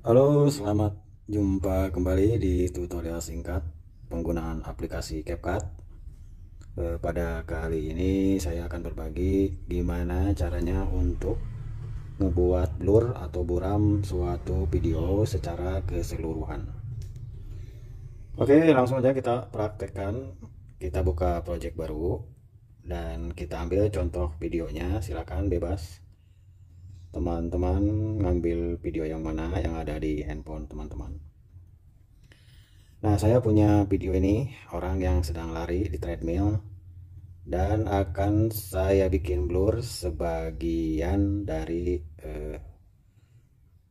Halo, selamat jumpa kembali di tutorial singkat penggunaan aplikasi CapCut. Eh, pada kali ini saya akan berbagi gimana caranya untuk ngebuat blur atau buram suatu video secara keseluruhan. Oke, langsung aja kita praktekkan. Kita buka project baru dan kita ambil contoh videonya. Silakan bebas teman-teman ngambil video yang mana yang ada di handphone teman-teman. Nah saya punya video ini orang yang sedang lari di treadmill dan akan saya bikin blur sebagian dari eh,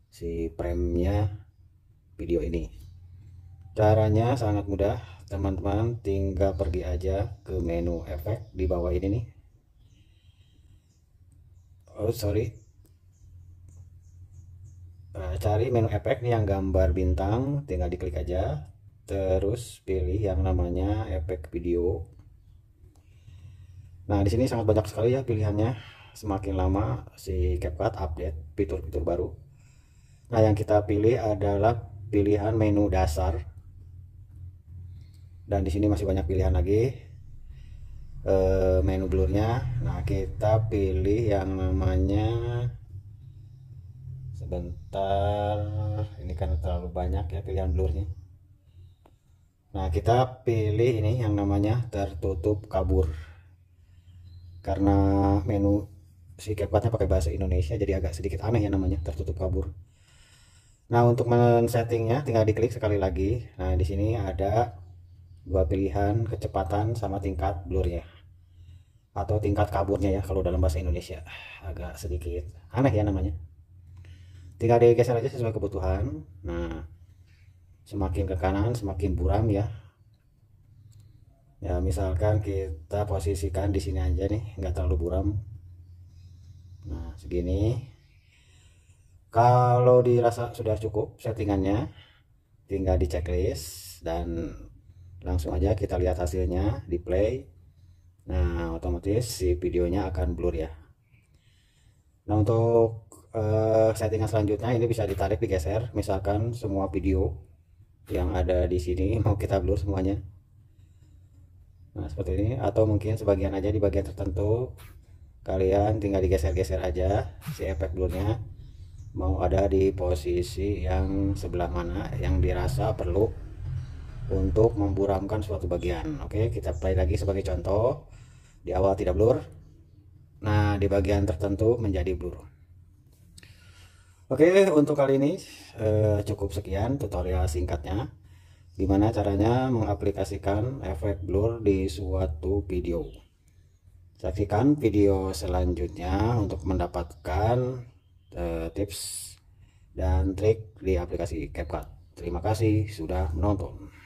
si premnya video ini. Caranya sangat mudah teman-teman tinggal pergi aja ke menu efek di bawah ini nih. Oh sorry cari menu efek nih yang gambar bintang, tinggal diklik aja. Terus pilih yang namanya efek video. Nah, di sini sangat banyak sekali ya pilihannya. Semakin lama si CapCut update fitur-fitur baru. Nah, yang kita pilih adalah pilihan menu dasar. Dan di sini masih banyak pilihan lagi. E, menu blurnya. Nah, kita pilih yang namanya sebentar ini kan terlalu banyak ya pilihan blurnya. Nah kita pilih ini yang namanya tertutup kabur. Karena menu si CapCutnya pakai bahasa Indonesia jadi agak sedikit aneh ya namanya tertutup kabur. Nah untuk men-settingnya tinggal diklik sekali lagi. Nah di sini ada dua pilihan kecepatan sama tingkat blurnya. Atau tingkat kaburnya ya kalau dalam bahasa Indonesia. Agak sedikit aneh ya namanya tinggal digeser aja sesuai kebutuhan. Nah semakin ke kanan semakin buram ya. Ya misalkan kita posisikan di sini aja nih nggak terlalu buram. Nah segini. Kalau dirasa sudah cukup settingannya tinggal di checklist dan langsung aja kita lihat hasilnya di play. Nah otomatis si videonya akan blur ya. Nah untuk uh, settingan selanjutnya ini bisa ditarik digeser. Misalkan semua video yang ada di sini mau kita blur semuanya. Nah seperti ini. Atau mungkin sebagian aja di bagian tertentu. Kalian tinggal digeser-geser aja si efek blurnya. Mau ada di posisi yang sebelah mana yang dirasa perlu untuk memburamkan suatu bagian. Oke kita play lagi sebagai contoh. Di awal tidak blur. Nah di bagian tertentu menjadi blur Oke, untuk kali ini eh, cukup sekian tutorial singkatnya. Gimana caranya mengaplikasikan efek blur di suatu video. Saksikan video selanjutnya untuk mendapatkan eh, tips dan trik di aplikasi CapCut. Terima kasih sudah menonton.